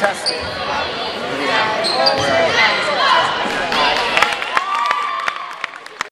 tested.